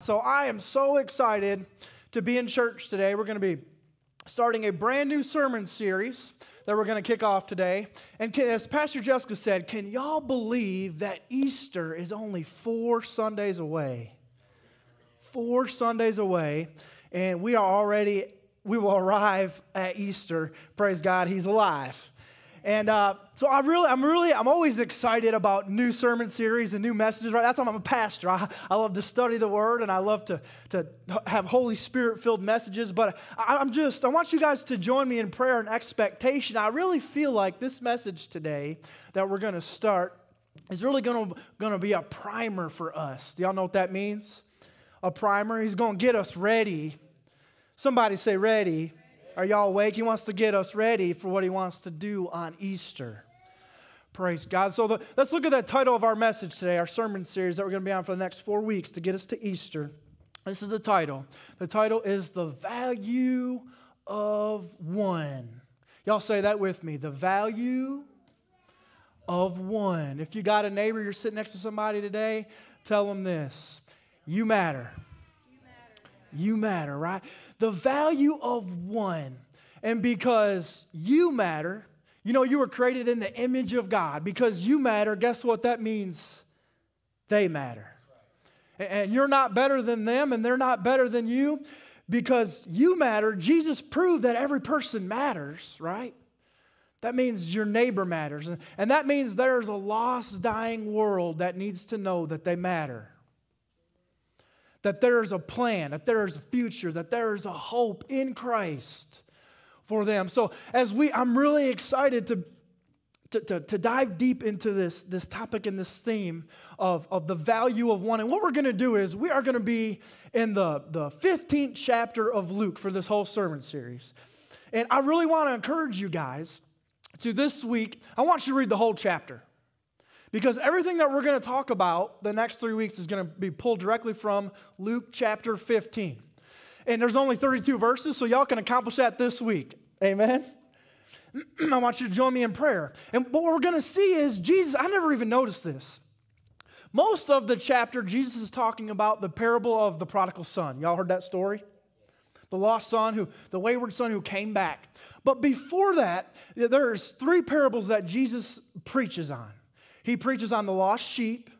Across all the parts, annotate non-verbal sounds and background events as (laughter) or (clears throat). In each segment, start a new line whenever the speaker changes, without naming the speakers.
So I am so excited to be in church today. We're going to be starting a brand new sermon series that we're going to kick off today. And can, as Pastor Jessica said, can y'all believe that Easter is only four Sundays away? Four Sundays away, and we are already, we will arrive at Easter. Praise God, He's alive. And uh, so I really, I'm really, I'm always excited about new sermon series and new messages, right? That's why I'm a pastor. I, I love to study the word and I love to, to have Holy Spirit filled messages. But I, I'm just, I want you guys to join me in prayer and expectation. I really feel like this message today that we're going to start is really going to be a primer for us. Do y'all know what that means? A primer. He's going to get us ready. Somebody say ready are y'all awake? He wants to get us ready for what he wants to do on Easter. Praise God. So the, let's look at the title of our message today, our sermon series that we're going to be on for the next four weeks to get us to Easter. This is the title. The title is The Value of One. Y'all say that with me. The value of one. If you got a neighbor, you're sitting next to somebody today, tell them this you matter. You matter, right? The value of one. And because you matter, you know, you were created in the image of God. Because you matter, guess what that means? They matter. And you're not better than them, and they're not better than you. Because you matter, Jesus proved that every person matters, right? That means your neighbor matters. And that means there's a lost, dying world that needs to know that they matter that there is a plan, that there is a future, that there is a hope in Christ for them. So, as we, I'm really excited to. To, to, to, dive deep into this, this topic and this theme of, of the value of one. And what we're going to do is we are going to be in the, the 15th chapter of Luke for this whole sermon series. And I really want to encourage you guys to this week, I want you to read the whole chapter. Because everything that we're going to talk about the next three weeks is going to be pulled directly from Luke chapter 15. And there's only 32 verses, so y'all can accomplish that this week. Amen? (clears throat) I want you to join me in prayer. And what we're going to see is Jesus, I never even noticed this. Most of the chapter, Jesus is talking about the parable of the prodigal son. Y'all heard that story? The lost son who, the wayward son who came back. But before that, there's three parables that Jesus preaches on. He preaches on the lost sheep,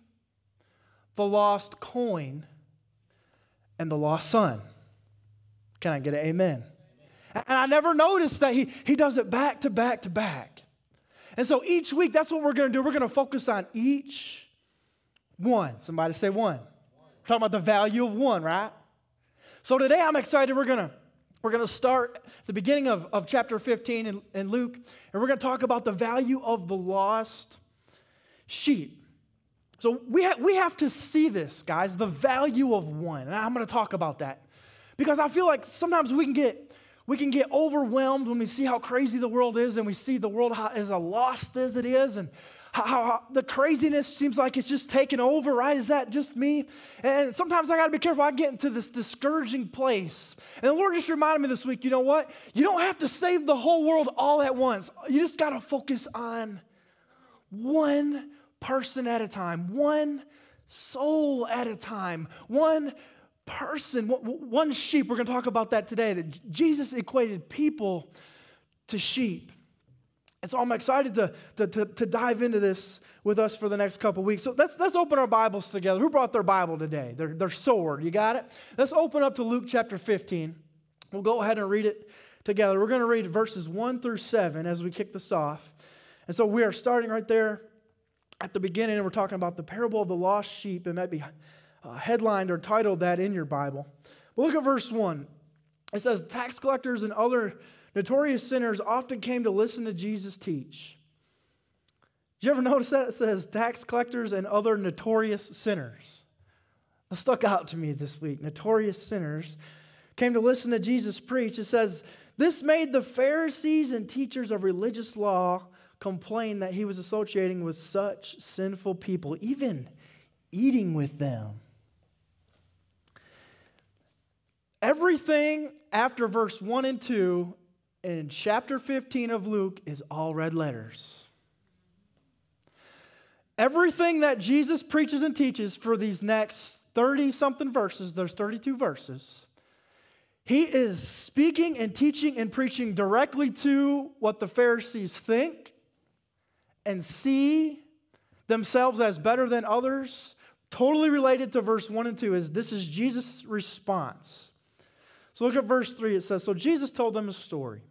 the lost coin, and the lost son. Can I get an amen? And I never noticed that he, he does it back to back to back. And so each week, that's what we're going to do. We're going to focus on each one. Somebody say one. We're talking about the value of one, right? So today I'm excited. We're going to we're going to start the beginning of, of chapter 15 in, in Luke, and we're going to talk about the value of the lost sheep. So we, ha- we have to see this, guys, the value of one. And I'm going to talk about that. Because I feel like sometimes we can get we can get overwhelmed when we see how crazy the world is and we see the world as a lost as it is and how, how, the craziness seems like it's just taken over, right? Is that just me? And sometimes I got to be careful. I get into this discouraging place. And the Lord just reminded me this week you know what? You don't have to save the whole world all at once, you just got to focus on one person at a time, one soul at a time, one person, one sheep. We're going to talk about that today. That Jesus equated people to sheep. And so I'm excited to, to, to, to dive into this with us for the next couple weeks. So let's, let's open our Bibles together. Who brought their Bible today? Their, their sword. You got it? Let's open up to Luke chapter 15. We'll go ahead and read it together. We're going to read verses 1 through 7 as we kick this off. And so we are starting right there at the beginning, we're talking about the parable of the lost sheep. It might be uh, headlined or titled that in your Bible. But look at verse 1. It says, Tax collectors and other notorious sinners often came to listen to Jesus teach. Did you ever notice that? It says tax collectors and other notorious sinners. That stuck out to me this week. Notorious sinners came to listen to Jesus preach. It says, This made the Pharisees and teachers of religious law complained that he was associating with such sinful people, even eating with them. Everything after verse 1 and 2 in chapter 15 of Luke is all red letters. Everything that Jesus preaches and teaches for these next 30 something verses, there's 32 verses. He is speaking and teaching and preaching directly to what the Pharisees think and see themselves as better than others. Totally related to verse 1 and 2 is this is Jesus' response. So look at verse 3. It says, So Jesus told them a story.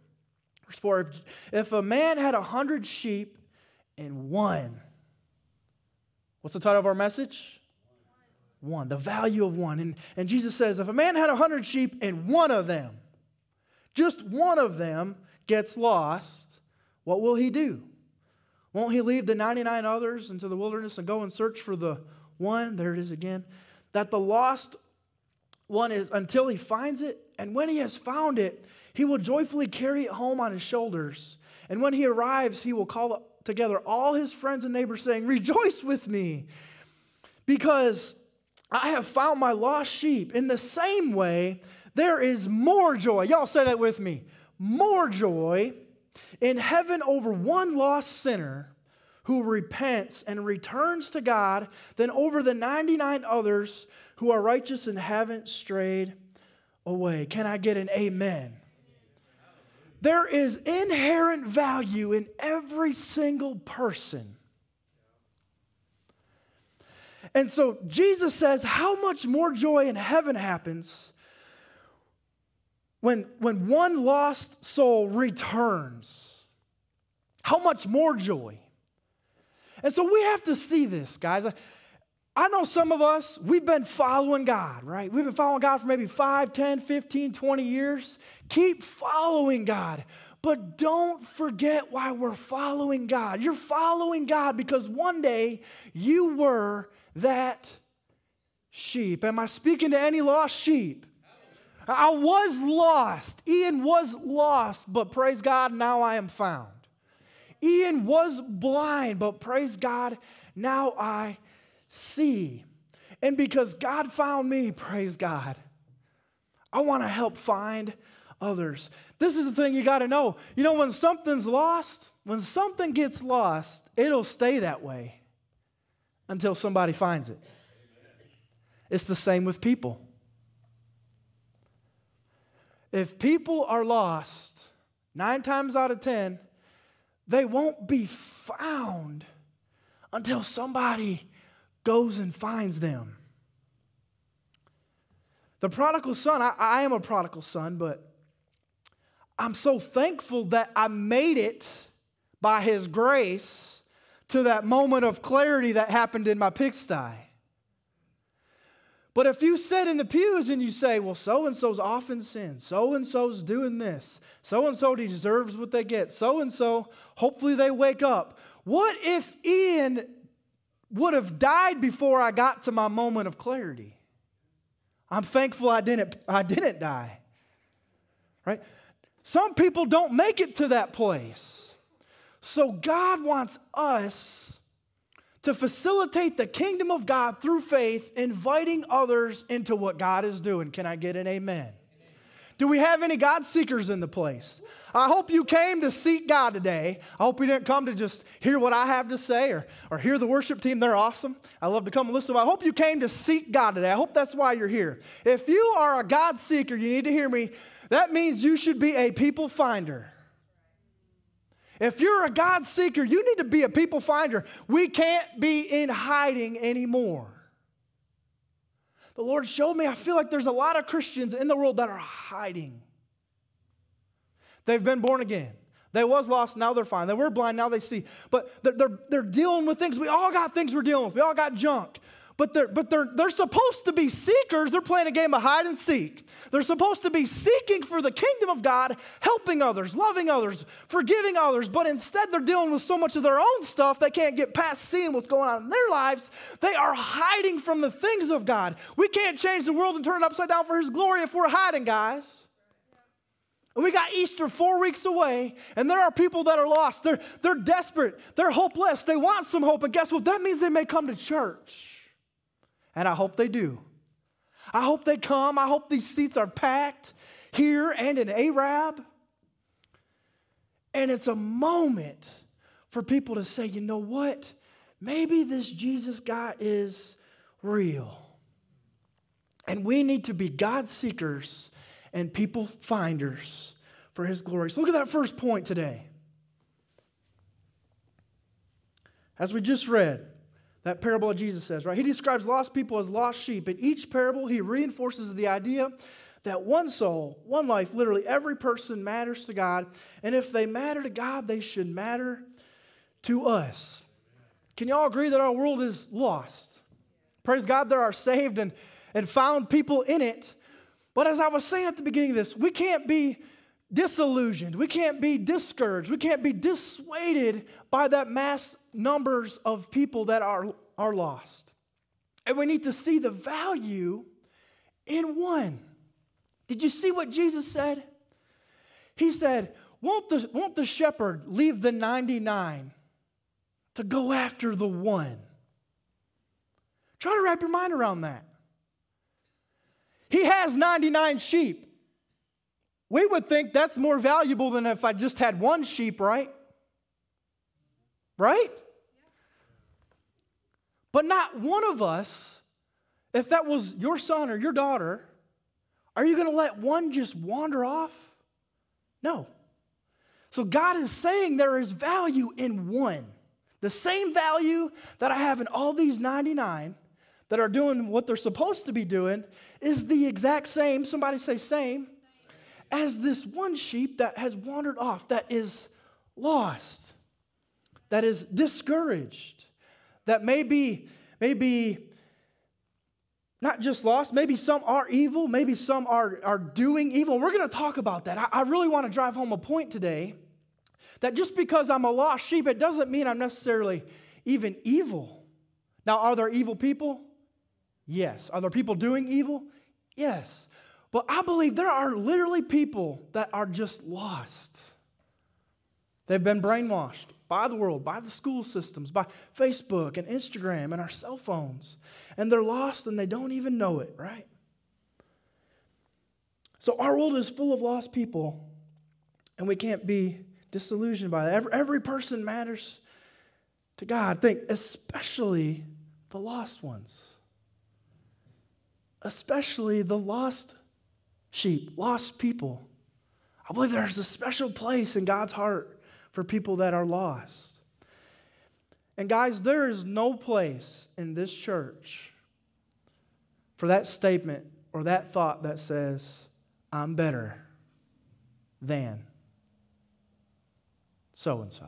Verse 4 If, if a man had a hundred sheep and one, what's the title of our message? one, the value of one. And, and Jesus says, if a man had a hundred sheep and one of them, just one of them gets lost, what will he do? Won't he leave the 99 others into the wilderness and go and search for the one? There it is again. That the lost one is until he finds it, and when he has found it, he will joyfully carry it home on his shoulders. And when he arrives, he will call together all his friends and neighbors, saying, Rejoice with me, because I have found my lost sheep. In the same way, there is more joy. Y'all say that with me. More joy in heaven over one lost sinner who repents and returns to God than over the 99 others who are righteous and haven't strayed away. Can I get an amen? There is inherent value in every single person and so Jesus says, How much more joy in heaven happens when, when one lost soul returns? How much more joy? And so we have to see this, guys. I know some of us, we've been following God, right? We've been following God for maybe 5, 10, 15, 20 years. Keep following God. But don't forget why we're following God. You're following God because one day you were that sheep. Am I speaking to any lost sheep? I was lost. Ian was lost, but praise God, now I am found. Ian was blind, but praise God, now I see. And because God found me, praise God, I want to help find others. This is the thing you got to know. You know, when something's lost, when something gets lost, it'll stay that way until somebody finds it. It's the same with people. If people are lost, nine times out of ten, they won't be found until somebody goes and finds them. The prodigal son, I, I, am a prodigal son, but I'm so thankful that I made it by his grace to that moment of clarity that happened in my pigsty. But if you sit in the pews and you say, well, so and so's often sin, so and so's doing this, so and so deserves what they get, so and so, hopefully they wake up. What if Ian would have died before I got to my moment of clarity? I'm thankful I didn't, I didn't die. Right? Some people don't make it to that place. So God wants us to facilitate the kingdom of God through faith, inviting others into what God is doing. Can I get an amen? Do we have any God seekers in the place? I hope you came to seek God today. I hope you didn't come to just hear what I have to say or, or hear the worship team. They're awesome. I love to come and listen to them. I hope you came to seek God today. I hope that's why you're here. If you are a God seeker, you need to hear me. That means you should be a people finder. If you're a God seeker, you need to be a people finder. We can't be in hiding anymore. The Lord showed me, I feel like there's a lot of Christians in the world that are hiding. They've been born again. They was lost, now they're fine. They were blind, now they see. But they're, they're, they're dealing with things. We all got things we're dealing with. We all got junk but they're, but they're, they're supposed to be seekers. They're playing a game of hide and seek. They're supposed to be seeking for the kingdom of God, helping others, loving others, forgiving others, but instead they're dealing with so much of their own stuff they can't get past seeing what's going on in their lives. They are hiding from the things of God. We can't change the world and turn it upside down for His glory if we're hiding, guys. And we got Easter four weeks away, and there are people that are lost. They're, they're desperate. They're hopeless. They want some hope. And guess what? That means they may come to church. And I hope they do. I hope they come. I hope these seats are packed here and in Arab. And it's a moment for people to say, you know what? Maybe this Jesus guy is real. And we need to be God seekers and people finders for his glory. So look at that first point today. As we just read, that parable of Jesus says, right? He describes lost people as lost sheep. In each parable, he reinforces the idea that one soul, one life, literally every person matters to God. And if they matter to God, they should matter to us. Can y'all agree that our world is lost? Praise God, there are saved and, and found people in it. But as I was saying at the beginning of this, we can't be disillusioned. We can't be discouraged. We can't be dissuaded by that mass numbers of people that are, are lost. And we need to see the value in one. Did you see what Jesus said? He said, Won't the, won't the shepherd leave the 99 to go after the one? Try to wrap your mind around that. He has 99 sheep. We would think that's more valuable than if I just had one sheep, right? Right? But not one of us, if that was your son or your daughter, are you going to let one just wander off? No. So God is saying there is value in one. The same value that I have in all these 99 that are doing what they're supposed to be doing is the exact same, somebody say same, as this one sheep that has wandered off, that is lost, that is discouraged, that may be, may be not just lost, maybe some are evil, maybe some are, are doing evil. We're going to talk about that. I, I really want to drive home a point today that just because I'm a lost sheep, it doesn't mean I'm necessarily even evil. Now, are there evil people? Yes. Are there people doing evil? Yes. But I believe there are literally people that are just lost. They've been brainwashed by the world, by the school systems, by Facebook and Instagram and our cell phones. And they're lost and they don't even know it, right? So our world is full of lost people, and we can't be disillusioned by that. Every, every person matters to God. Think, especially the lost ones, especially the lost sheep, lost people. I believe there's a special place in God's heart for people that are lost. And guys, there is no place in this church for that statement or that thought that says, I'm better than so and so.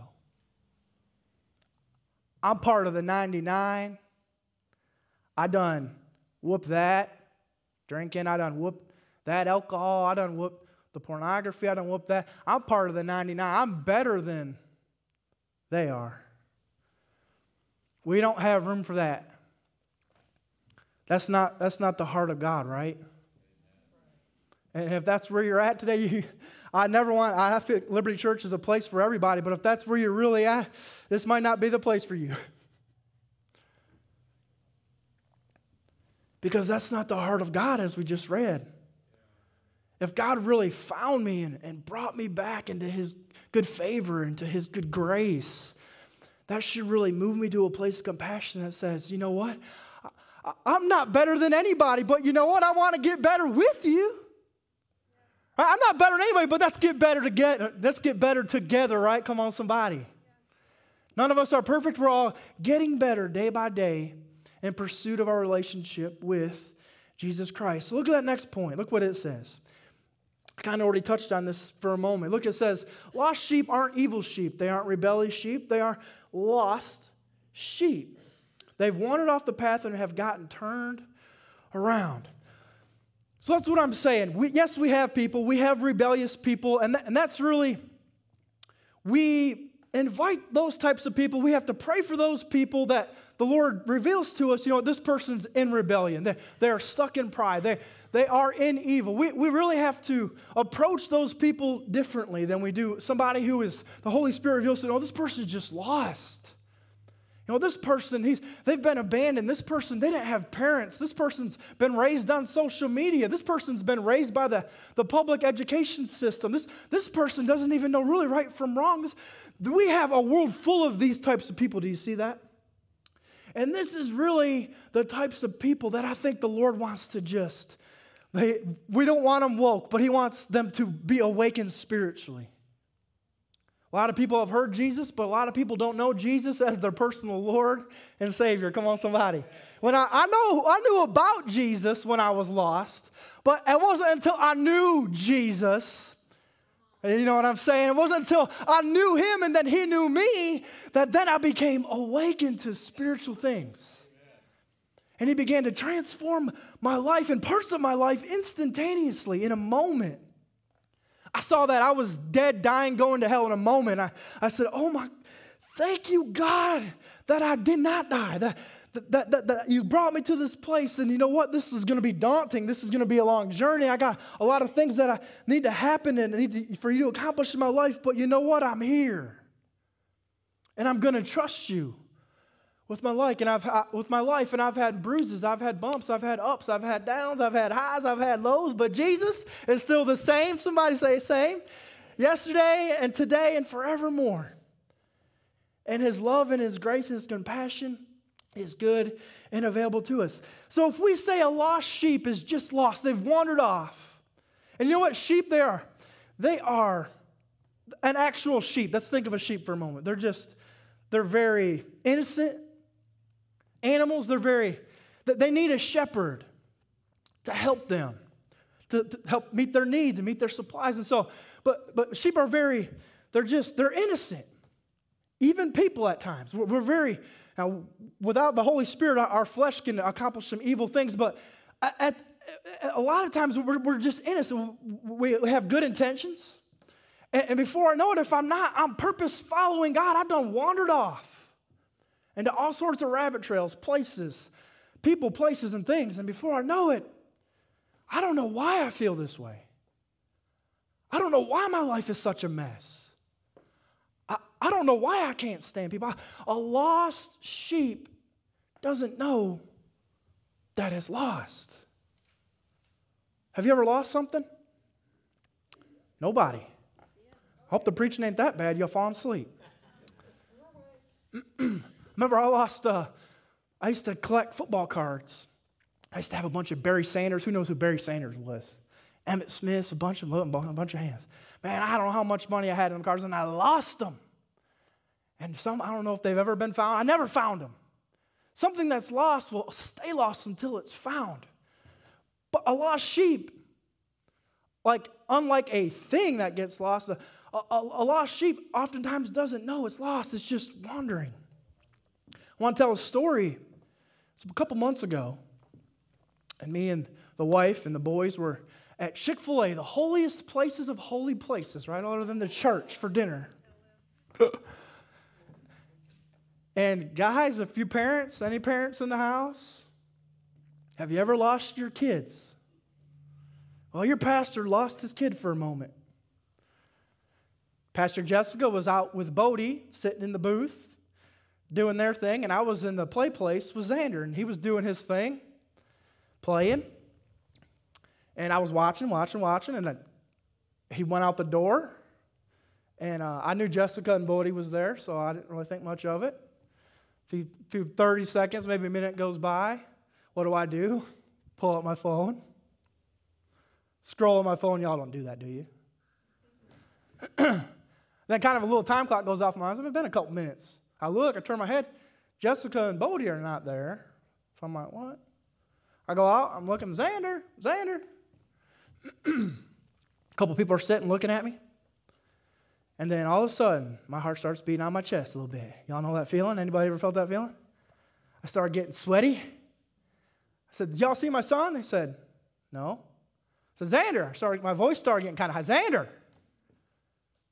I'm part of the 99. I done whoop that. Drinking, I done whoop that alcohol, I done whoop the pornography, I done whoop that. I'm part of the 99. I'm better than they are. We don't have room for that. That's not, that's not the heart of God, right? And if that's where you're at today, (laughs) you, I never want, I think Liberty Church is a place for everybody, but if that's where you're really at, this might not be the place for you. (laughs) because that's not the heart of God as we just read. If God really found me and, and brought me back into his good favor, into his good grace, that should really move me to a place of compassion that says, you know what? I, I'm not better than anybody, but you know what? I want to get better with you. I'm not better than anybody, but let's get better together. Let's get better together, right? Come on, somebody. None of us are perfect. We're all getting better day by day in pursuit of our relationship with Jesus Christ. So look at that next point. Look what it says. I kind of already touched on this for a moment. Look, it says, lost sheep aren't evil sheep. They aren't rebellious sheep. They are lost sheep. They've wandered off the path and have gotten turned around. So that's what I'm saying. We, yes, we have people, we have rebellious people, and, that, and that's really, we invite those types of people. We have to pray for those people that the Lord reveals to us, you know, this person's in rebellion. They, they're stuck in pride. They, they are in evil. We, we really have to approach those people differently than we do somebody who is, the Holy Spirit reveals to, oh, this person's just lost. You know, this person, he's, they've been abandoned. This person, they didn't have parents. This person's been raised on social media. This person's been raised by the, the public education system. This, this person doesn't even know really right from wrong. This, we have a world full of these types of people. Do you see that? And this is really the types of people that I think the Lord wants to just, they, we don't want them woke, but He wants them to be awakened spiritually. A lot of people have heard Jesus, but a lot of people don't know Jesus as their personal Lord and Savior. Come on, somebody. When I, I know I knew about Jesus when I was lost, but it wasn't until I knew Jesus. You know what I'm saying? It wasn't until I knew him and then he knew me that then I became awakened to spiritual things. And he began to transform my life and parts of my life instantaneously in a moment. I saw that I was dead, dying, going to hell in a moment. I, I said, Oh my, thank you, God, that I did not die, that, that, that, that you brought me to this place. And you know what? This is going to be daunting. This is going to be a long journey. I got a lot of things that I need to happen and need to, for you to accomplish in my life. But you know what? I'm here. And I'm going to trust you with my life and I've with my life and I've had bruises, I've had bumps, I've had ups, I've had downs, I've had highs, I've had lows, but Jesus is still the same. Somebody say same. Yesterday and today and forevermore. And his love and his grace and his compassion is good and available to us. So if we say a lost sheep is just lost, they've wandered off. And you know what sheep they are? They are an actual sheep. Let's think of a sheep for a moment. They're just they're very innocent, Animals, they're very, they need a shepherd to help them, to, to, help meet their needs and meet their supplies. And so, but, but sheep are very, they're just, they're innocent. Even people at times. We're, we're very, now, without the Holy Spirit, our, flesh can accomplish some evil things, but at, a lot of times we're, we're just innocent. We, have good intentions. And, before I know it, if I'm not, I'm purpose following God, I've done wandered off into all sorts of rabbit trails, places, people, places, and things. And before I know it, I don't know why I feel this way. I don't know why my life is such a mess. I, I don't know why I can't stand people. A lost sheep doesn't know that it's lost. Have you ever lost something? Nobody. I hope the preaching ain't that bad. You'll fall asleep. (clears throat) Remember, I lost, uh, I used to collect football cards. I used to have a bunch of Barry Sanders. Who knows who Barry Sanders was? Emmitt Smith, a bunch of a bunch of hands. Man, I don't know how much money I had in the cards, and I lost them. And some, I don't know if they've ever been found. I never found them. Something that's lost will stay lost until it's found. But a lost sheep, like unlike a thing that gets lost, a, a, a lost sheep oftentimes doesn't know it's lost. It's just wandering. I want to tell a story. It's a couple months ago, and me and the wife and the boys were at Chick fil A, the holiest places of holy places, right? Other than the church for dinner. (laughs) and guys, if you parents, any parents in the house, have you ever lost your kids? Well, your pastor lost his kid for a moment. Pastor Jessica was out with Bodie sitting in the booth doing their thing, and I was in the play place with Xander, and he was doing his thing, playing. And I was watching, watching, watching, and I, he went out the door. And uh, I knew Jessica and Bodie was there, so I didn't really think much of it. Few, few 30 seconds, maybe a minute goes by. What do I do? Pull out my phone. Scroll on my phone. Y'all don't do that, do you? (clears throat) then kind of a little time clock goes off in my eyes. It's been a couple minutes. I look, I turn my head, Jessica and Bodie are not there. So I'm like, what? I go out, I'm looking, Xander, Xander. (clears throat) a couple people are sitting looking at me. And then all of a sudden, my heart starts beating on my chest a little bit. Y'all know that feeling? Anybody ever felt that feeling? I started getting sweaty. I said, Did y'all see my son? They said, No. I said, Xander. Sorry, my voice started getting kind of high. Xander.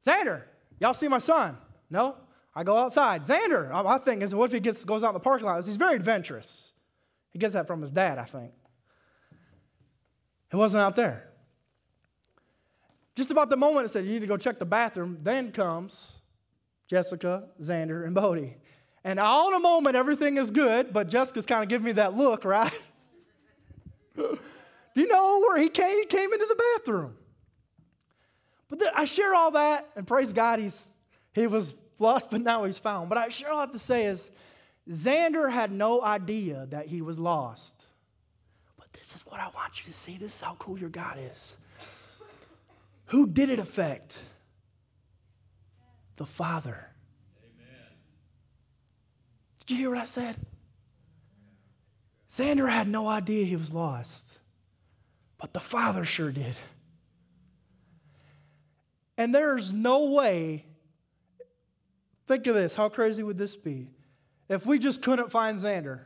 Xander, y'all see my son? No. I go outside. Xander, my thing is, what if he gets, goes out in the parking lot? He's very adventurous. He gets that from his dad, I think. He wasn't out there. Just about the moment it said, you need to go check the bathroom, then comes Jessica, Xander, and Bodie. And all in a moment, everything is good, but Jessica's kind of giving me that look, right? (laughs) Do you know where he came? He came into the bathroom. But I share all that, and praise God, he's, he was lost, but now he's found. But I sure have to say is, Xander had no idea that he was lost. But this is what I want you to see. This is how cool your God is. Who did it affect? The Father. Amen. Did you hear what I said? Xander had no idea he was lost, but the Father sure did. And there's no way, think of this, how crazy would this be? If we just couldn't find Xander,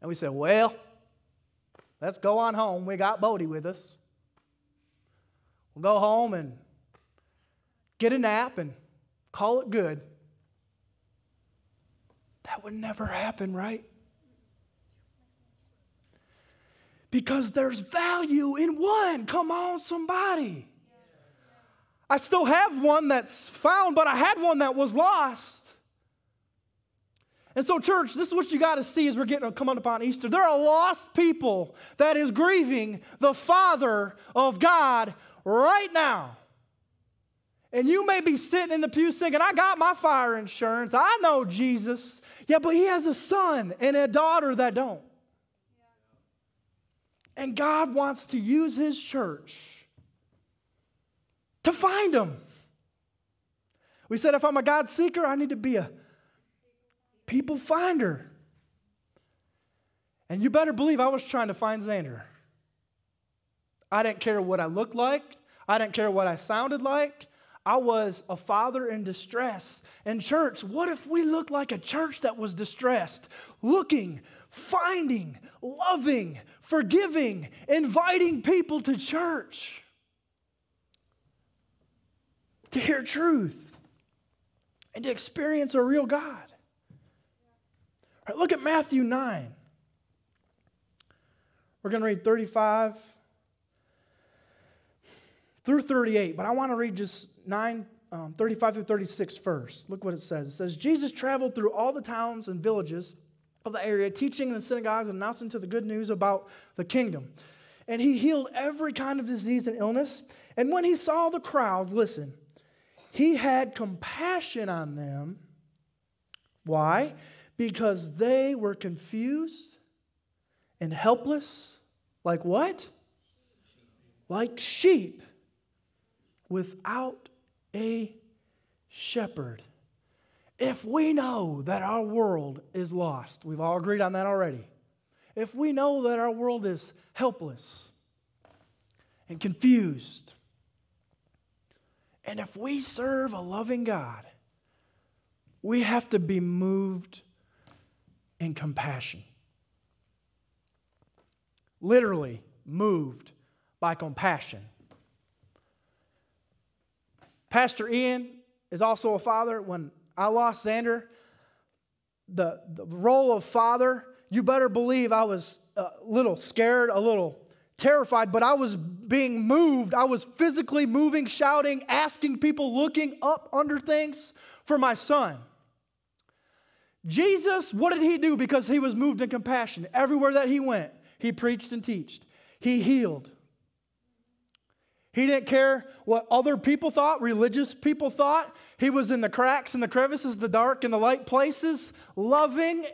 and we said, well, let's go on home. We got Bodie with us. We'll go home and get a nap and call it good. That would never happen, right? Because there's value in one. Come on, somebody. I still have one that's found, but I had one that was lost. And so, church, this is what you got to see as we're getting coming upon Easter. There are lost people that is grieving the Father of God right now. And you may be sitting in the pew singing, I got my fire insurance. I know Jesus. Yeah, but he has a son and a daughter that don't. And God wants to use his church to find them. We said, if I'm a God seeker, I need to be a people finder. And you better believe I was trying to find Xander. I didn't care what I looked like, I didn't care what I sounded like. I was a father in distress. And, church, what if we looked like a church that was distressed, looking, finding, loving, forgiving, inviting people to church to hear truth and to experience a real God? Right, look at Matthew 9. We're going to read 35 through 38, but I want to read just 9, um, 35 through 36 first. Look what it says. It says, Jesus traveled through all the towns and villages of the area, teaching in the synagogues and announcing to the good news about the kingdom. And he healed every kind of disease and illness. And when he saw the crowds, listen, he had compassion on them. Why? Because they were confused and helpless. Like what? Like sheep without a shepherd. If we know that our world is lost, we've all agreed on that already. If we know that our world is helpless and confused, and if we serve a loving God, we have to be moved in compassion. Literally, moved by compassion. Pastor Ian is also a father. When I lost Xander, the, the role of father, you better believe I was a little scared, a little terrified, but I was being moved. I was physically moving, shouting, asking people, looking up under things for my son. Jesus, what did he do? Because he was moved in compassion. Everywhere that he went, he preached and taught. He healed. He didn't care what other people thought, religious people thought. He was in the cracks and the crevices, the dark and the light places, loving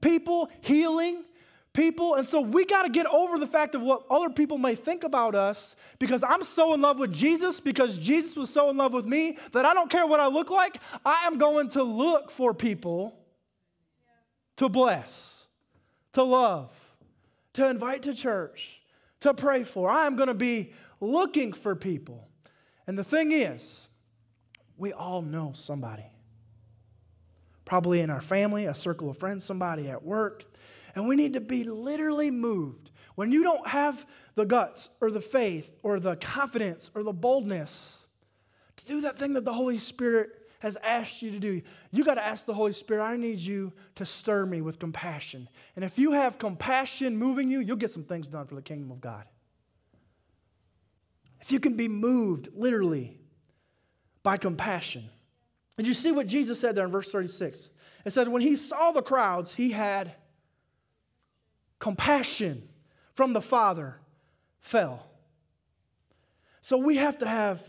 people, healing people. And so we got to get over the fact of what other people may think about us because I'm so in love with Jesus, because Jesus was so in love with me that I don't care what I look like. I am going to look for people to bless, to love, to invite to church, to pray for. I am going to be looking for people. And the thing is, we all know somebody. Probably in our family, a circle of friends, somebody at work. And we need to be literally moved. When you don't have the guts or the faith or the confidence or the boldness to do that thing that the Holy Spirit has asked you to do, you got to ask the Holy Spirit, I need you to stir me with compassion. And if you have compassion moving you, you'll get some things done for the kingdom of God if you can be moved literally by compassion. Did you see what Jesus said there in verse 36? It says, when he saw the crowds, he had compassion from the Father fell. So we have to have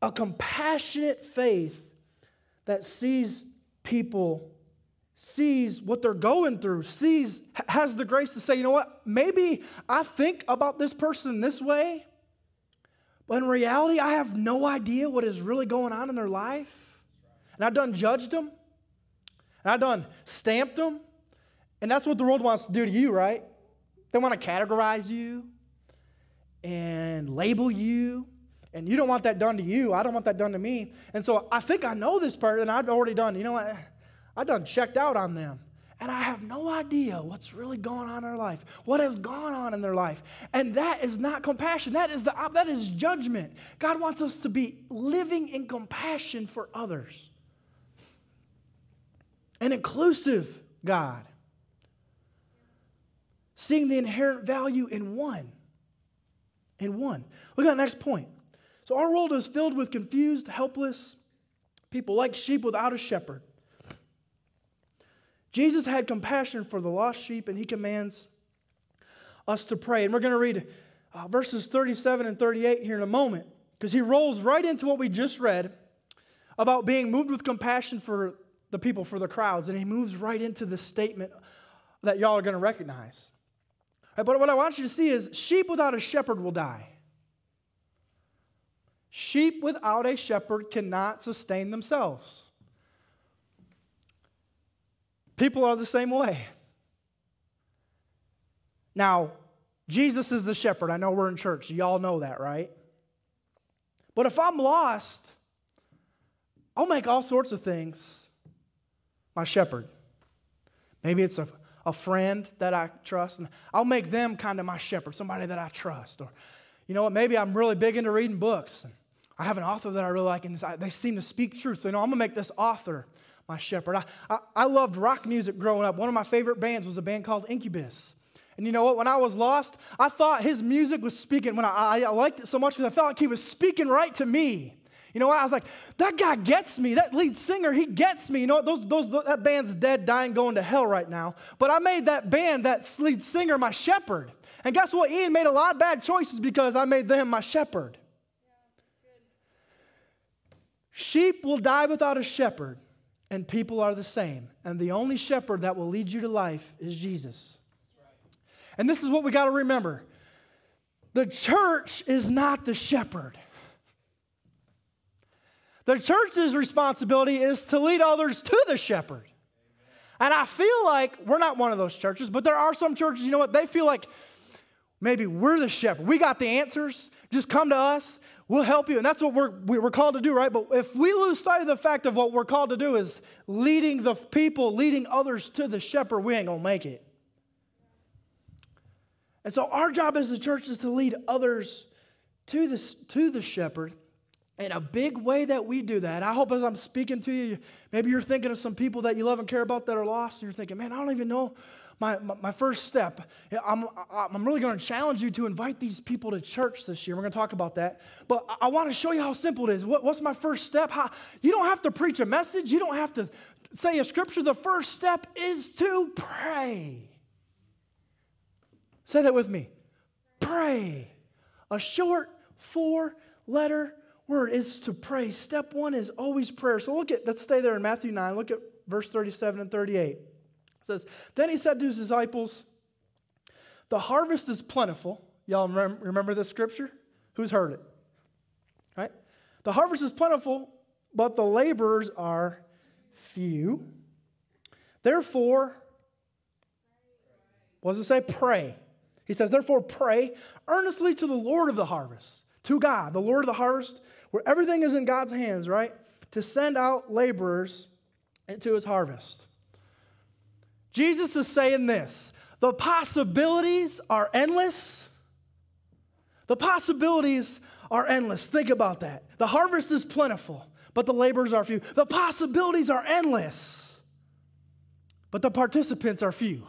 a compassionate faith that sees people sees what they're going through, sees, has the grace to say, you know what, maybe I think about this person this way, but in reality, I have no idea what is really going on in their life. And I've done judged them, and I've done stamped them. And that's what the world wants to do to you, right? They want to categorize you and label you. And you don't want that done to you. I don't want that done to me. And so I think I know this person, and I've already done, you know what? I done checked out on them. And I have no idea what's really going on in their life, what has gone on in their life. And that is not compassion. That is, the, that is judgment. God wants us to be living in compassion for others. An inclusive God. Seeing the inherent value in one. In one. Look at the next point. So, our world is filled with confused, helpless people like sheep without a shepherd. Jesus had compassion for the lost sheep, and he commands us to pray. And we're going to read uh, verses 37 and 38 here in a moment, because he rolls right into what we just read about being moved with compassion for the people, for the crowds, and he moves right into the statement that y'all are going to recognize. Right, but what I want you to see is sheep without a shepherd will die. Sheep without a shepherd cannot sustain themselves. People are the same way. Now, Jesus is the shepherd. I know we're in church. Y'all know that, right? But if I'm lost, I'll make all sorts of things my shepherd. Maybe it's a, a friend that I trust, and I'll make them kind of my shepherd, somebody that I trust. Or, you know what, maybe I'm really big into reading books. I have an author that I really like, and they seem to speak truth. So, you know, I'm going to make this author my shepherd. I, I, I loved rock music growing up. One of my favorite bands was a band called Incubus. And you know what? When I was lost, I thought his music was speaking. When I, I liked it so much because I felt like he was speaking right to me. You know what? I was like, that guy gets me. That lead singer, he gets me. You know what? Those, those, that band's dead, dying, going to hell right now. But I made that band, that lead singer, my shepherd. And guess what? Ian made a lot of bad choices because I made them my shepherd. Sheep will die without a shepherd and people are the same. And the only shepherd that will lead you to life is Jesus. And this is what we got to remember the church is not the shepherd. The church's responsibility is to lead others to the shepherd. And I feel like we're not one of those churches, but there are some churches, you know what? They feel like maybe we're the shepherd. We got the answers. Just come to us. We'll help you. And that's what we're, we're called to do, right? But if we lose sight of the fact of what we're called to do is leading the people, leading others to the shepherd, we ain't going to make it. And so our job as a church is to lead others to the, to the shepherd. And a big way that we do that, I hope as I'm speaking to you, maybe you're thinking of some people that you love and care about that are lost, and you're thinking, man, I don't even know my, my, my first step. I'm, I'm really going to challenge you to invite these people to church this year. We're going to talk about that. But I, want to show you how simple it is. What, what's my first step? How, you don't have to preach a message, you don't have to say a scripture. The first step is to pray. Say that with me. Pray. A short four letter word is to pray. Step one is always prayer. So look at, let's stay there in Matthew 9. Look at verse 37 and 38 It says, Then he said to his disciples, The harvest is plentiful. Y'all remember this scripture? Who's heard it? Right? The harvest is plentiful, but the laborers are few. Therefore, what does it say? Pray. He says, Therefore, pray earnestly to the Lord of the harvest, to God, the Lord of the harvest, where everything is in God's hands, right? To send out laborers into his harvest. Jesus is saying this the possibilities are endless. The possibilities are endless. Think about that. The harvest is plentiful, but the laborers are few. The possibilities are endless, but the participants are few.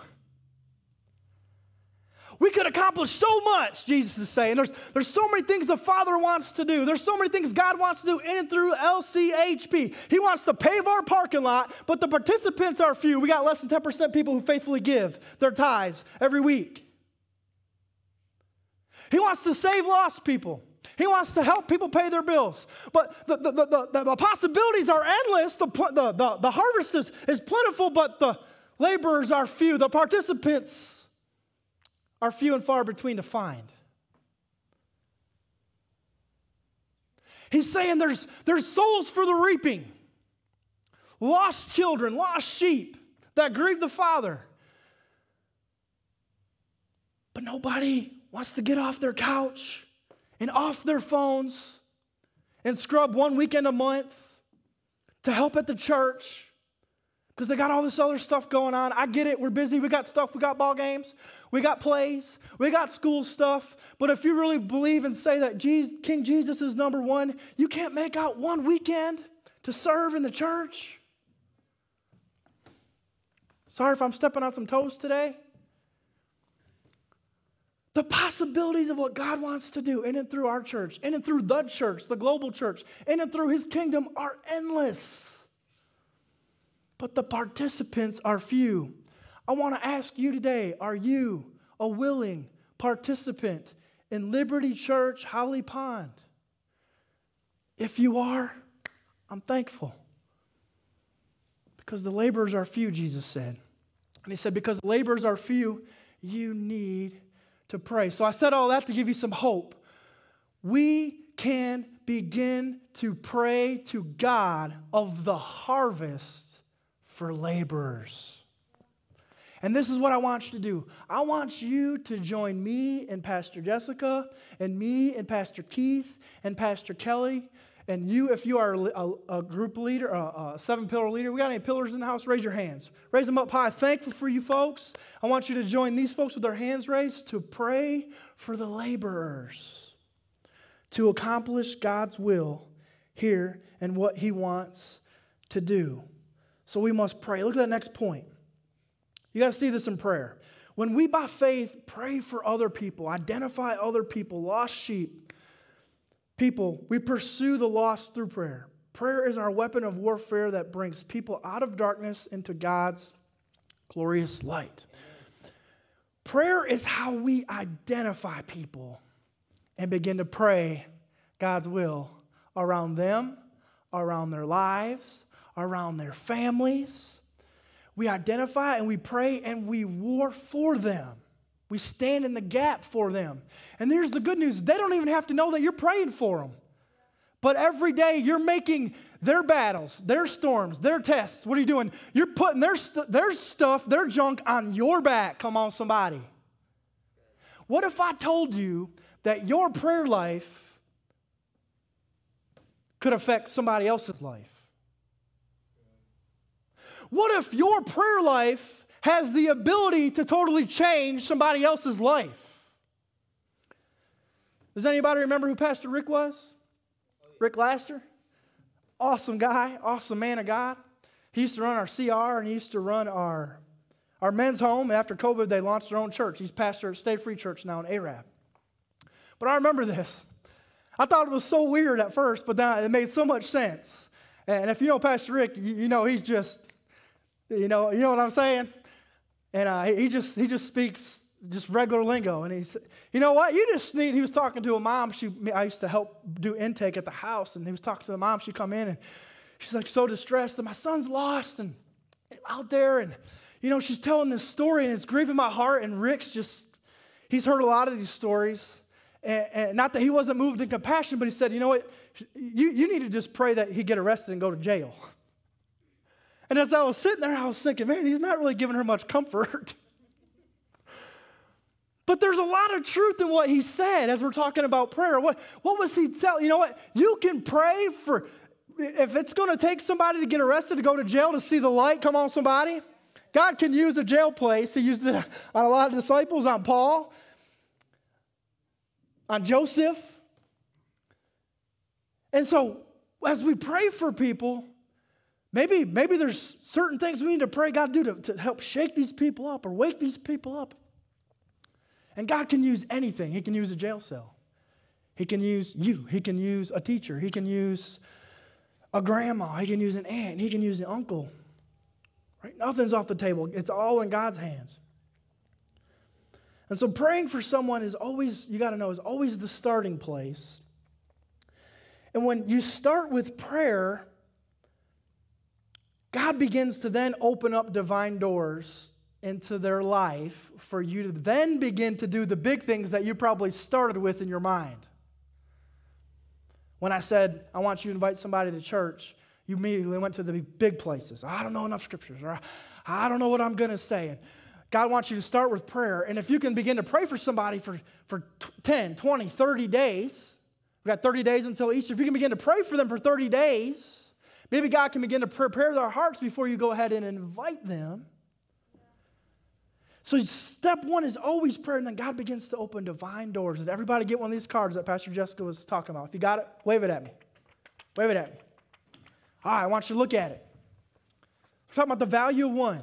We could accomplish so much, Jesus is saying. There's, there's so many things the Father wants to do. There's so many things God wants to do in and through LCHP. He wants to pave our parking lot, but the participants are few. We got less than 10% people who faithfully give their tithes every week. He wants to save lost people. He wants to help people pay their bills. But the, the, the, the, possibilities are endless. The, the, the, the harvest is, is plentiful, but the laborers are few. The participants are few and far between to find. He's saying there's, there's souls for the reaping, lost children, lost sheep that grieve the Father. But nobody wants to get off their couch and off their phones and scrub one weekend a month to help at the church because they got all this other stuff going on. I get it. We're busy. We got stuff. We got ball games. We got plays. We got school stuff. But if you really believe and say that Jesus, King Jesus is number one, you can't make out one weekend to serve in the church. Sorry if I'm stepping on some toes today. The possibilities of what God wants to do in and through our church, in and through the church, the global church, in and through his kingdom are endless. But the participants are few. I want to ask you today are you a willing participant in Liberty Church, Holly Pond? If you are, I'm thankful. Because the laborers are few, Jesus said. And he said, Because laborers are few, you need to pray. So I said all that to give you some hope. We can begin to pray to God of the harvest for laborers. And this is what I want you to do. I want you to join me and Pastor Jessica, and me and Pastor Keith, and Pastor Kelly, and you, if you are a, a group leader, a, a, seven pillar leader, we got any pillars in the house? Raise your hands. Raise them up high. Thankful for you folks. I want you to join these folks with their hands raised to pray for the laborers to accomplish God's will here and what He wants to do. So we must pray. Look at that next point. You got to see this in prayer. When we, by faith, pray for other people, identify other people, lost sheep, People, we pursue the lost through prayer. Prayer is our weapon of warfare that brings people out of darkness into God's glorious light. Prayer is how we identify people and begin to pray God's will around them, around their lives, around their families. We identify and we pray and we war for them. We stand in the gap for them. And here's the good news they don't even have to know that you're praying for them. But every day you're making their battles, their storms, their tests. What are you doing? You're putting their, st- their stuff, their junk on your back. Come on, somebody. What if I told you that your prayer life could affect somebody else's life? What if your prayer life has the ability to totally change somebody else's life. Does anybody remember who Pastor Rick was? Rick Laster? Awesome guy, awesome man of God. He used to run our CR and he used to run our, our men's home. And after COVID, they launched their own church. He's pastor at State Free Church now in Arab. But I remember this. I thought it was so weird at first, but then it made so much sense. And if you know Pastor Rick, you, you know he's just, you know, you know what I'm saying? And uh, he, just, he just speaks just regular lingo. And he said, You know what? You just need. He was talking to a mom. She, I used to help do intake at the house. And he was talking to the mom. She come in and she's like so distressed that my son's lost and out there. And, you know, she's telling this story and it's grieving my heart. And Rick's just, he's heard a lot of these stories. And, and, not that he wasn't moved in compassion, but he said, you know what, you, you need to just pray that he get arrested and go to jail. And as I was sitting there, I was thinking, man, he's not really giving her much comfort. (laughs) But there's a lot of truth in what he said as we're talking about prayer. What, what was he telling? You know what? You can pray for, if it's going to take somebody to get arrested to go to jail to see the light, come on, somebody. God can use a jail place. He used it (laughs) on a lot of disciples, on Paul, on Joseph. And so, as we pray for people, Maybe, maybe there's certain things we need to pray God to do to, to help shake these people up or wake these people up. And God can use anything. He can use a jail cell. He can use you. He can use a teacher. He can use a grandma. He can use an aunt. He can use an uncle. Right? Nothing's off the table. It's all in God's hands. And so praying for someone is always, you got to know, is always the starting place And when you start with prayer, God begins to then open up divine doors into their life for you to then begin to do the big things that you probably started with in your mind. When I said, I want you to invite somebody to church, you immediately went to the big places. I don't know enough scriptures, or I don't know what I'm going to say. And God wants you to start with prayer. And if you can begin to pray for somebody for, for 10, 20, 30 days, we've got 30 days until Easter. If you can begin to pray for them for 30 days, maybe God can begin to prepare their hearts before you go ahead and invite them. So, step one is always prayer, and then God begins to open divine doors. Did everybody get one of these cards that Pastor Jessica was talking about? If you got it, wave it at me. Wave it at me. All right, I want you to look at it. We're talking about the value of one.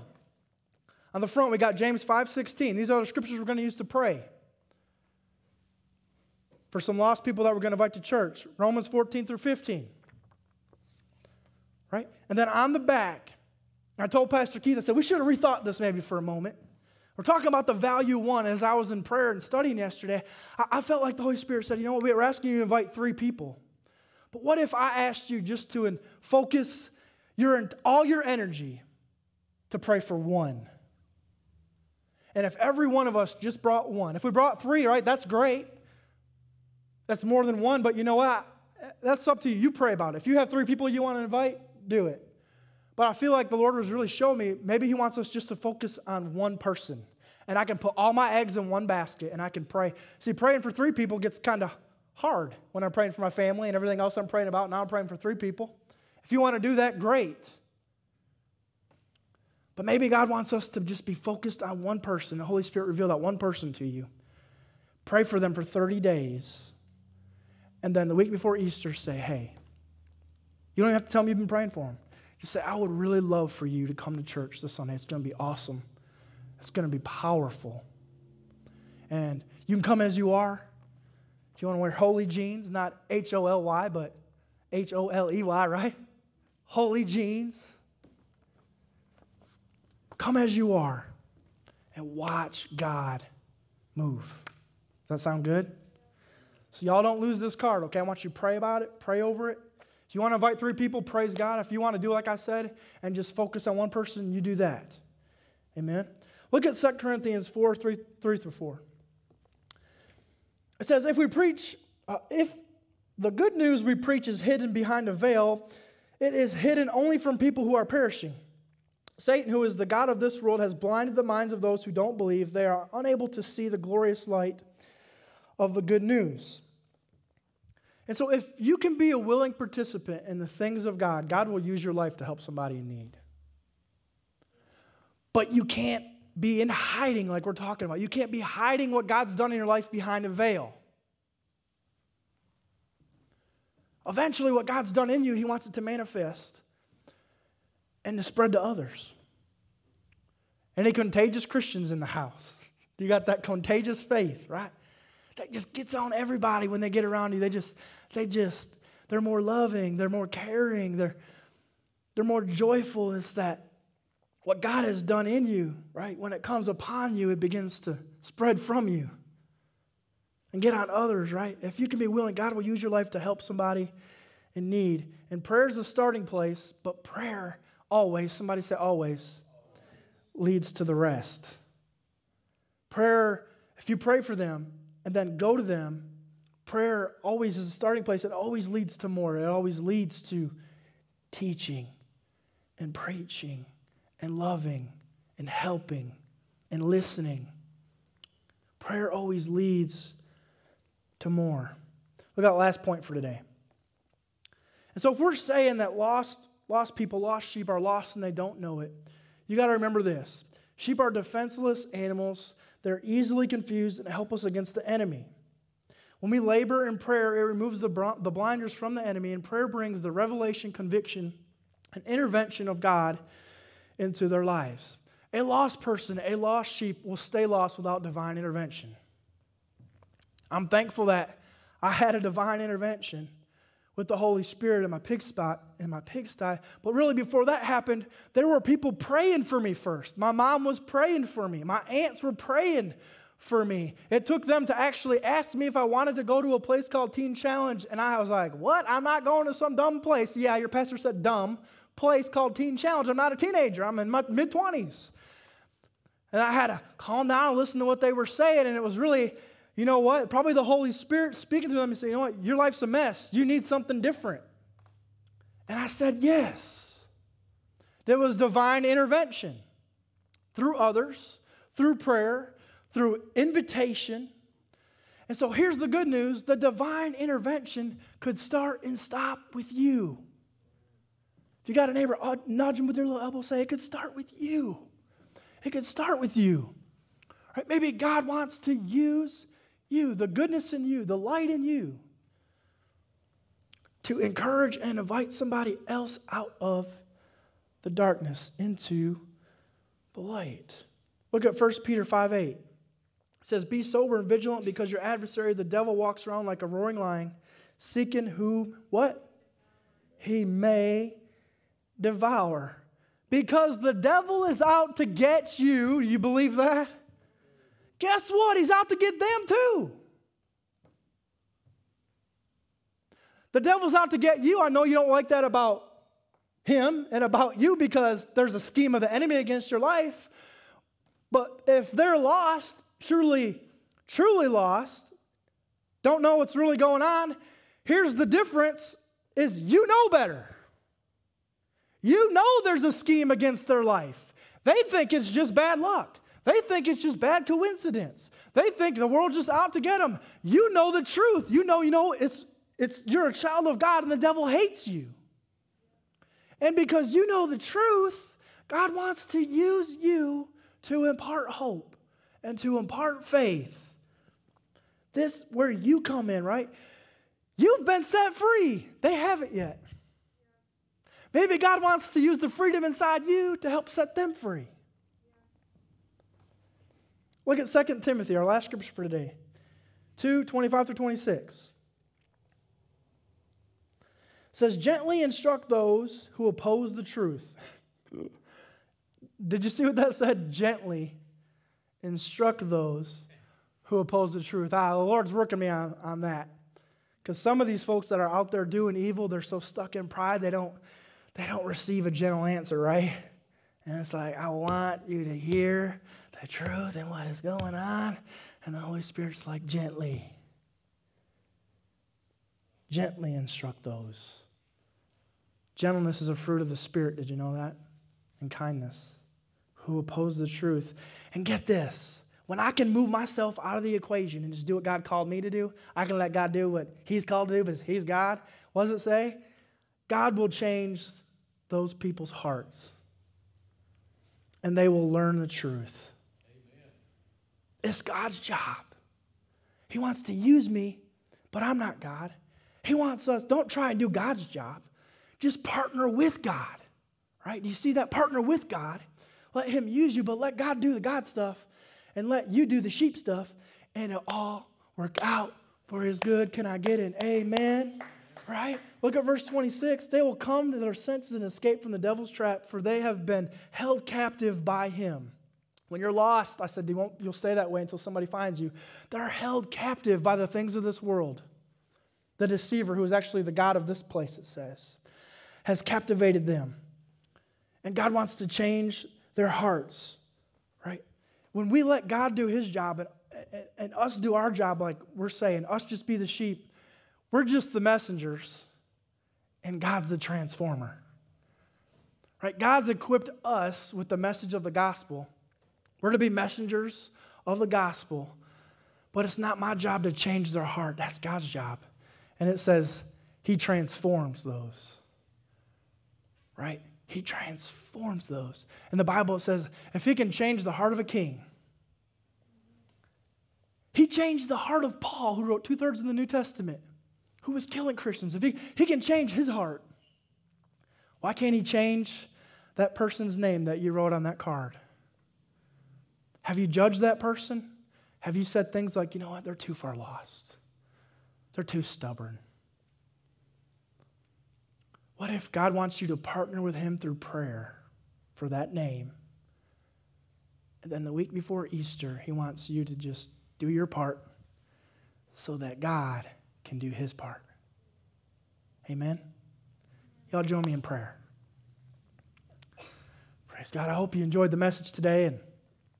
On the front, we got James 5:16. These are the scriptures we're going to use to pray. For some lost people that we're going to invite to church, Romans 14 through 15. Right? And then on the back, I told Pastor Keith, I said, we should have rethought this maybe for a moment. We're talking about the value one. As I was in prayer and studying yesterday, I, I felt like the Holy Spirit said, you know what, we were asking you to invite three people. But what if I asked you just to focus your, all your energy to pray for one? And if every one of us just brought one, if we brought three, right, that's great. That's more than one, but you know what? That's up to you. You pray about it. If you have three people you want to invite, do it. But I feel like the Lord was really showing me maybe He wants us just to focus on one person. And I can put all my eggs in one basket and I can pray. See, praying for three people gets kind of hard when I'm praying for my family and everything else I'm praying about. Now I'm praying for three people. If you want to do that, great. But maybe God wants us to just be focused on one person. The Holy Spirit reveal that one person to you. Pray for them for 30 days. And then the week before Easter, say, hey, you don't have to tell me you've been praying for them. Just say, I would really love for you to come to church this Sunday. It's going to be awesome. It's going to be powerful. And you can come as you are. If you want to wear holy jeans, not H O L Y, but H O L E Y, right? Holy jeans. Come as you are and watch God move. Does that sound good? So, y'all don't lose this card, okay? I want you to pray about it, pray over it. If you want to invite three people, praise God. If you want to do like I said and just focus on one person, you do that. Amen. Look at 2 Corinthians 4 3, 3 through 4. It says, If we preach, uh, if the good news we preach is hidden behind a veil, it is hidden only from people who are perishing. Satan, who is the God of this world, has blinded the minds of those who don't believe. They are unable to see the glorious light of the good news. And so, if you can be a willing participant in the things of God, God will use your life to help somebody in need. But you can't be in hiding like we're talking about. You can't be hiding what God's done in your life behind a veil. Eventually, what God's done in you, He wants it to manifest and to spread to others. Any contagious Christians in the house? (laughs) You got that contagious faith, right? That just gets on everybody when they get around you. They just, they just, they're more loving, they're more caring, they're, they're more joyful. It's that what God has done in you, right? When it comes upon you, it begins to spread from you and get on others, right? If you can be willing, God will use your life to help somebody in need. And prayer is the starting place, but prayer always, somebody say always, leads to the rest. Prayer, if you pray for them, and then go to them, prayer always is a starting place. It always leads to more. It always leads to teaching and preaching and loving and helping and listening. Prayer always leads to more. Look that last point for today. And so, if we're saying that lost, lost people, lost sheep are lost and they don't know it, you got to remember this sheep are defenseless animals they're easily confused and helpless against the enemy. When we labor in prayer, it removes the, the blinders from the enemy, and prayer brings the revelation, conviction, and intervention of God into their lives. A lost person, a lost sheep, will stay lost without divine intervention. I'm thankful that I had a divine intervention with the Holy Spirit in my pig spot in my pigsty. But really, before that happened, there were people praying for me first. My mom was praying for me. My aunts were praying for me. It took them to actually ask me if I wanted to go to a place called Teen Challenge, and I was like, What? I'm not going to some dumb place. Yeah, your pastor said dumb place called Teen Challenge. I'm not a teenager, I'm in my mid 20s. And I had to calm down and listen to what they were saying, and it was really, you know what? Probably the Holy Spirit speaking to them and saying, You know what? Your life's a mess. You need something different. And I said, Yes. There was divine intervention through others, through prayer, through invitation. And so here's the good news the divine intervention could start and stop with you. If you got a neighbor, uh, nudge him with your little elbow, say, It could start with you. It could start with you. Right? Maybe God wants to use you, the goodness in you, the light in you, to encourage and invite somebody else out of the darkness into the light. Look at 1 Peter 5 8. It says, Be sober and vigilant because your adversary, the devil, walks around like a roaring lion, seeking who, what? He may devour. Because the devil is out to get you. You believe that? Guess what? He's out to get them too. The devil's out to get you. I know you don't like that about him and about you because there's a scheme of the enemy against your life. But if they're lost, truly, truly lost, don't know what's really going on, here's the difference is you know better. You know there's a scheme against their life. They think it's just bad luck. They think it's just bad coincidence. They think the world's just out to get them. You know the truth. You know, you know, it's it's you're a child of God and the devil hates you. And because you know the truth, God wants to use you to impart hope and to impart faith. This where you come in, right? You've been set free. They haven't yet. Maybe God wants to use the freedom inside you to help set them free. Look at 2 Timothy, our last scripture for today 2 25 through 26 says, gently instruct those who oppose the truth. Did you see what that said? Gently instruct those who oppose the truth. Ah, the Lord's working me on, on that. Because some of these folks that are out there doing evil, they're so stuck in pride, they don't, they don't receive a gentle answer, right? And it's like, I want you to hear the truth and what is going on. And the Holy Spirit's like, gently, gently instruct those Gentleness is a fruit of the Spirit. Did you know that? And kindness. Who oppose the truth. And get this when I can move myself out of the equation and just do what God called me to do, I can let God do what He's called to do because He's God. What does it say? God will change those people's hearts and they will learn the truth. It's God's job. He wants to use me, but I'm not God. He wants us, don't try and do God's job. Just partner with God, right? Do you see that? Partner with God. Let Him use you, but let God do the God stuff and let you do the sheep stuff, and it'll all work out for His good. Can I get an amen? Right? Look at verse 26. They will come to their senses and escape from the devil's trap, for they have been held captive by him. When you're lost, I said, you won't, you'll stay that way until somebody finds you. They're held captive by the things of this world. The deceiver, who is actually the God of this place, it says has captivated them. And God wants to change their hearts, right? When we let God do his job and, and, and us do our job, like we're saying, us just be the sheep, we're just the messengers, and God's the transformer. Right? God's equipped us with the message of the gospel. We're to be messengers of the gospel, but it's not my job to change their heart. That's God's job. And it says, He transforms those right? He transforms those. And the Bible says if he can change the heart of a king, he changed the heart of Paul, who wrote two thirds of the New Testament, who was killing Christians. If he, he can change his heart, why can't he change that person's name that you wrote on that card? Have you judged that person? Have you said things like, you know what, they're too far lost? They're too stubborn. What if God wants you to partner with Him through prayer for that name And then the week before Easter, He wants you to just do your part so that God can do His part. Amen? Y'all join me in prayer. Praise God. I hope you enjoyed the message today and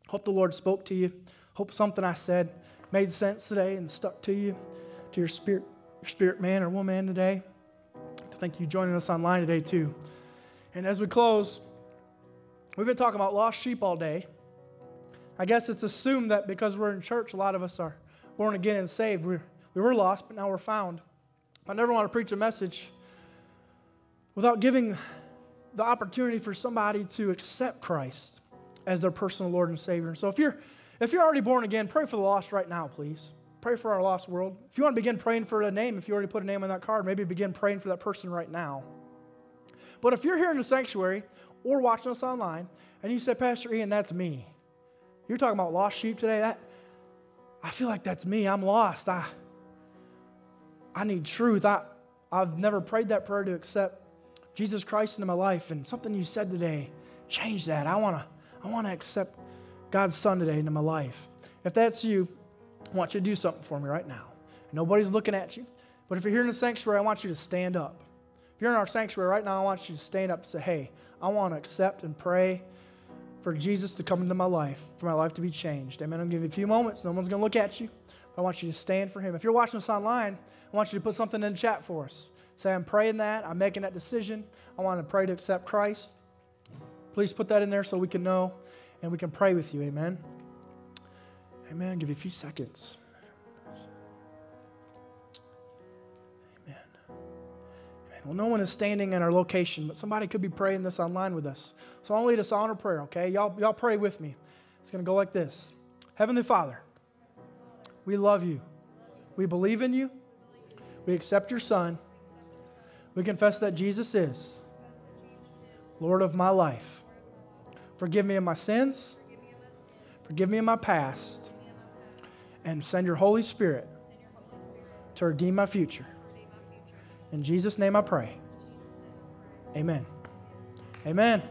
hope the Lord spoke to you. Hope something I said made sense today and stuck to you, to your spirit, your spirit man or woman today. Thank you joining us online today too. And as we close, we've been talking about lost sheep all day. I guess it's assumed that because we're in church, a lot of us are born again and saved. We're, we were lost, but now we're found. I never want to preach a message without giving the opportunity for somebody to accept Christ as their personal Lord and Savior. And So if you're if you're already born again, pray for the lost right now, please. Pray for our lost world. If you want to begin praying for a name, if you already put a name on that card, maybe begin praying for that person right now. But if you're here in the sanctuary or watching us online and you say, Pastor Ian, that's me. You're talking about lost sheep today. That I feel like that's me. I'm lost. I I need truth. I I've never prayed that prayer to accept Jesus Christ into my life. And something you said today, change that. I wanna I wanna accept God's Son today into my life. If that's you, I want you to do something for me right now. Nobody's looking at you. But if you're here in the sanctuary, I want you to stand up. If you're in our sanctuary right now, I want you to stand up and say, Hey, I want to accept and pray for Jesus to come into my life, for my life to be changed. Amen. I'll give you a few moments. No one's going to look at you. I want you to stand for Him. If you're watching us online, I want you to put something in the chat for us. Say, I'm praying that. I'm making that decision. I want to pray to accept Christ. Please put that in there so we can know and we can pray with you. Amen. Amen. Give you a few seconds. Amen. Amen. Well, no one is standing in our location, but somebody could be praying this online with us. So I'll lead us on a prayer, okay? Y'all, y'all pray with me. It's going to go like this Heavenly Father, we love you. We believe in you. We accept your Son. We confess that Jesus is Lord of my life. Forgive me of my sins. Forgive me of my past. And send your Holy Spirit to redeem my future. In Jesus' name I pray. Amen. Amen.